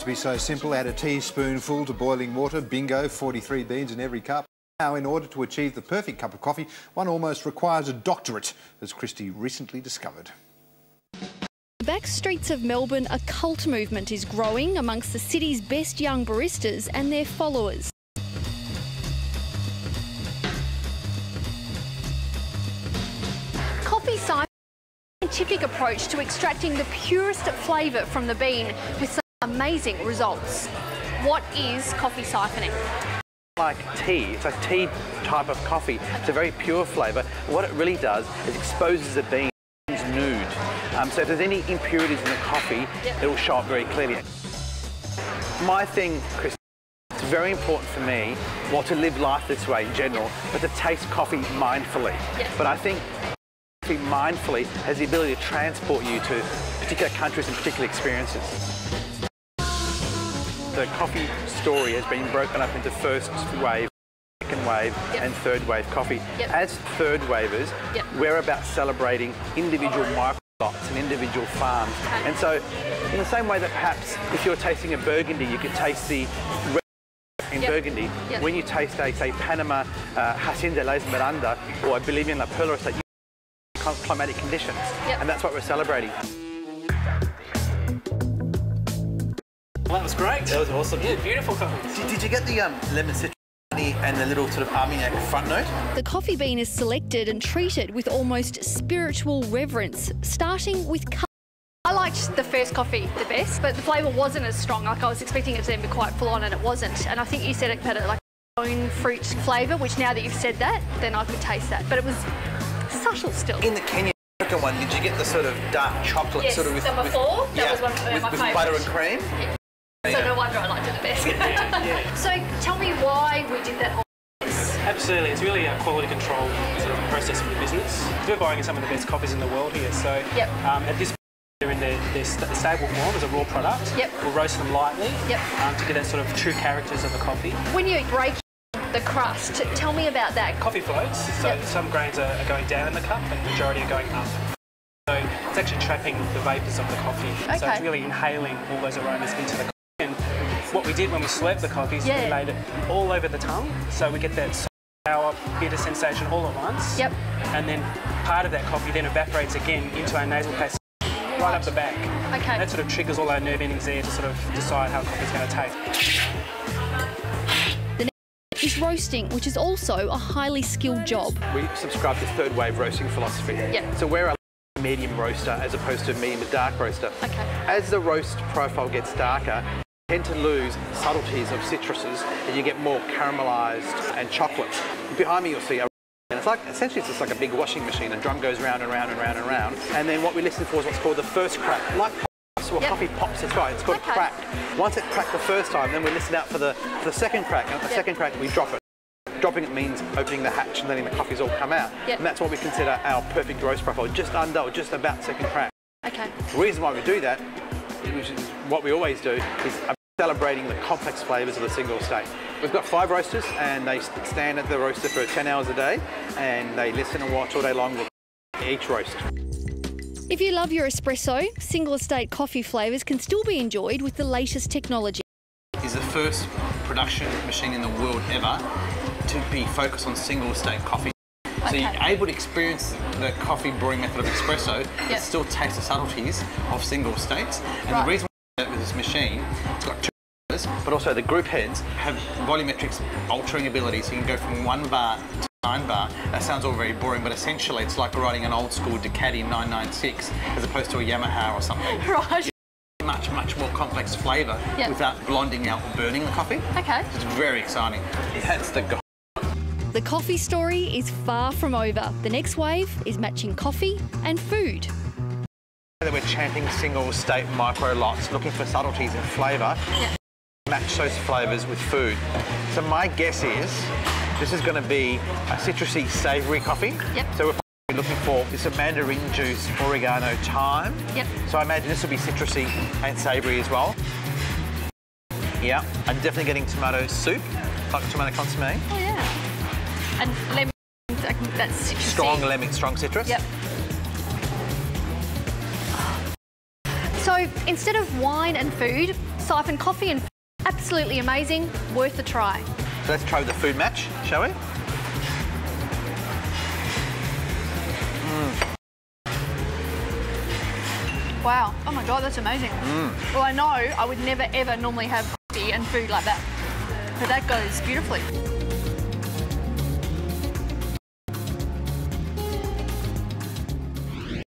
To be so simple, add a teaspoonful to boiling water. Bingo, 43 beans in every cup. Now, in order to achieve the perfect cup of coffee, one almost requires a doctorate, as Christy recently discovered. The back streets of Melbourne, a cult movement is growing amongst the city's best young baristas and their followers. Coffee scientific approach to extracting the purest flavour from the bean with amazing results. What is coffee siphoning? like tea. It's a tea type of coffee. It's a very pure flavour. What it really does is exposes the beans nude. Um, so if there's any impurities in the coffee, yep. it will show up very clearly. My thing, Chris, it's very important for me, well, to live life this way in general, but to taste coffee mindfully. Yep. But I think coffee mindfully has the ability to transport you to particular countries and particular experiences the coffee story has been broken up into first wave, second wave yep. and third wave coffee. Yep. As third wavers, yep. we're about celebrating individual micro lots and individual farms. Okay. And so in the same way that perhaps if you're tasting a Burgundy, you could taste the in yep. Burgundy. Yep. When you taste a, say, Panama uh, Hacienda La Esmeralda or a Bolivian La Perla, you climatic conditions. Yep. And that's what we're celebrating. Well, that was great. That was awesome. Yeah, beautiful coffee. Did, did you get the um, lemon citrus? and the little sort of Armagnac front note. The coffee bean is selected and treated with almost spiritual reverence, starting with I liked the first coffee the best, but the flavour wasn't as strong. Like I was expecting it to be quite full on, and it wasn't. And I think you said it had like own fruit flavour, which now that you've said that, then I could taste that. But it was subtle still. In the Kenya one, did you get the sort of dark chocolate yes, sort of with, number four? With, yeah, was one of with, my with butter and cream? Yeah. So no wonder I liked it the best. yeah, yeah. So tell me why we did that. Absolutely, it's really a quality control sort of process for the business. We're buying some of the best coffees in the world here, so yep. um, at this they're in their, their stable form as a raw product. Yep. We'll roast them lightly yep. um, to get that sort of true characters of the coffee. When you break the crust, tell me about that. Coffee floats, so yep. some grains are, are going down in the cup and the majority are going up. So it's actually trapping the vapours of the coffee. Okay. So it's really inhaling all those aromas into the and what we did when we slurped the coffee is yeah. we laid it all over the tongue, so we get that sour, bitter sensation all at once. Yep. And then part of that coffee then evaporates again into our nasal passage right up the back. Okay. That sort of triggers all our nerve endings there to sort of decide how coffee's going to taste. The next is roasting, which is also a highly skilled job. We subscribe to third wave roasting philosophy. Yep. So we're a medium roaster as opposed to medium to dark roaster. Okay. As the roast profile gets darker, tend to lose subtleties of citruses and you get more caramelized and chocolate. Behind me you'll see a and it's like, essentially it's just like a big washing machine. A drum goes round and round and round and round. And then what we listen for is what's called the first crack. Like so yep. coffee pops, it's right, it's called okay. crack. Once it cracked the first time, then we listen out for the, for the second crack. And at the yep. second crack, we drop it. Dropping it means opening the hatch and letting the coffees all come out. Yep. And that's what we consider our perfect roast profile, just under or just about second crack. Okay. The reason why we do that, which is what we always do, is celebrating the complex flavours of the single estate. We've got five roasters and they stand at the roaster for 10 hours a day and they listen and watch all day long each roast. If you love your espresso, single estate coffee flavours can still be enjoyed with the latest technology. Is the first production machine in the world ever to be focused on single estate coffee. Okay. So you're able to experience the coffee brewing method of espresso, yep. but still taste the subtleties of single estates. And right. the reason Uh, with this machine, it's got two but also the group heads have volumetrics altering ability, so you can go from one bar to nine bar. That sounds all very boring, but essentially it's like riding an old school Ducati 996 as opposed to a Yamaha or something. Right. Much, much more complex flavour yep. without blonding out or burning the coffee. Okay. It's very exciting. That's the goal. The coffee story is far from over. The next wave is matching coffee and food. That we're chanting single estate micro lots, looking for subtleties and flavour. Yeah. Match those flavours with food. So my guess is this is going to be a citrusy, savoury coffee. Yep. So we're looking for this a mandarin juice, oregano, thyme. Yep. So I imagine this will be citrusy and savoury as well. Yeah, I'm definitely getting tomato soup, like tomato consomme. Oh yeah. And lemon, that's citrusy. Strong lemon, strong citrus. Yep. So instead of wine and food, siphon coffee and absolutely amazing, worth a try. So let's try the food match, shall we? Mm. Wow. Oh my God, that's amazing. Mm. Well, I know I would never ever normally have coffee and food like that, but that goes beautifully.